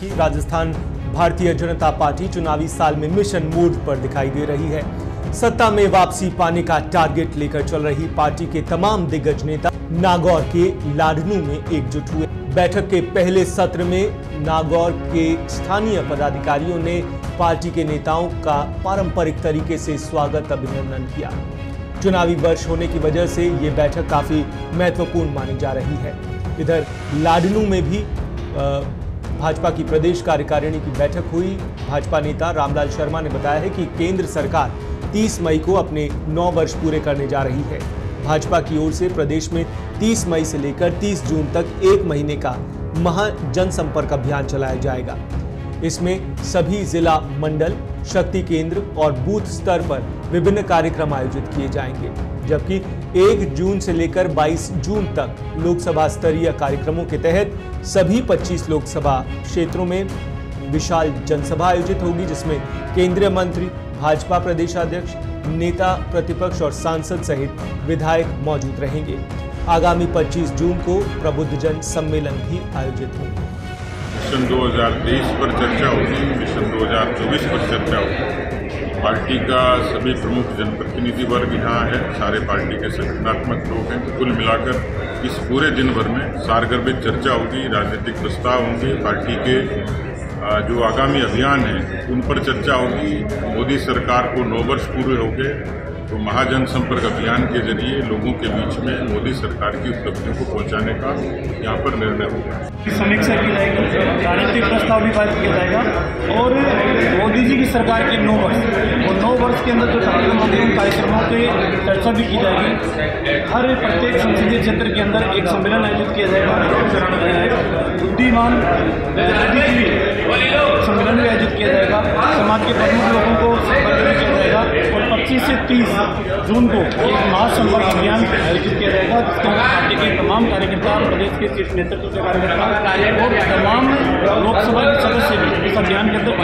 कि राजस्थान भारतीय जनता पार्टी चुनावी साल में मिशन मोड पर दिखाई दे रही है। सत्ता में वापसी पाने का टारगेट लेकर चल रही पार्टी के तमाम दिग्गज नेता नागौर के लाडनू में एकजुट हुए। बैठक के पहले सत्र में नागौर के स्थानीय पदाधिकारियों ने पार्टी के नेताओं का पारंपरिक तरीके से स्वागत अभिनंदन किया। चुनावी वर्ष होने की वजह से ये बैठक काफ़ी महत्वपूर्ण मानी जा रही है। इधर लाडनू में भी अ, भाजपा की प्रदेश कार्यकारिणी की बैठक हुई। भाजपा नेता रामलाल शर्मा ने बताया है कि केंद्र सरकार 30 मई को अपने 9 वर्ष पूरे करने जा रही है। भाजपा की ओर से प्रदेश में 30 मई से लेकर 30 जून तक एक महीने का महा जनसंपर्क अभियान चलाया जाएगा। इसमें सभी जिला मंडल, शक्ति केंद्र और बूथ स्तर पर विभिन्न कार्यक्रम आयोजित किए जाएँगे। जबकि 1 जून से लेकर 22 जून तक लोकसभा स्तरीय कार्यक्रमों के तहत सभी 25 लोकसभा क्षेत्रों में विशाल जनसभा आयोजित होगी, जिसमें केंद्रीय मंत्री, भाजपा प्रदेशाध्यक्ष, नेता प्रतिपक्ष और सांसद सहित विधायक मौजूद रहेंगे। आगामी 25 जून को प्रबुद्धजन सम्मेलन भी आयोजित होंगे। मिशन 2023 पर चर्चा होगी, मिशन 2024 पर चर्चा होगी। पार्टी का सभी प्रमुख जनप्रतिनिधि वर्ग यहाँ है, सारे पार्टी के संगठनात्मक लोग हैं, कुल मिलाकर इस पूरे दिन भर में सारगर्भित चर्चा होगी, राजनीतिक प्रस्ताव होंगे, पार्टी के जो आगामी अभियान है, उन पर चर्चा होगी। मोदी सरकार को नौ वर्ष पूरे हो गए तो महाजन संपर्क अभियान के ज़रिए लोगों के बीच में मोदी सरकार की उपलब्धियों को पहुँचाने का यहाँ पर निर्णय होगा समीक्षा की जाएगी, राजनीतिक प्रस्ताव भी पारित किया जाएगा और मोदी जी की सरकार के नौ वर्ष और नौ वर्ष के अंदर जो उन कार्यक्रमों की चर्चा भी की जाएगी। हर प्रत्येक संसदीय क्षेत्र के अंदर एक सम्मेलन आयोजित किया जाएगा बुद्धिमान सम्मेलन भी आयोजित किया जाएगा। समाज के प्रमुख लोगों से 30 जून को एक महासंपर्क अभियान आयोजित किया जाएगा, जिसके पार्टी के तमाम कार्यकर्ता प्रदेश के शीर्ष नेतृत्व के कार्यकर्ता और तमाम लोकसभा के सदस्य भी इस अभियान के अंदर।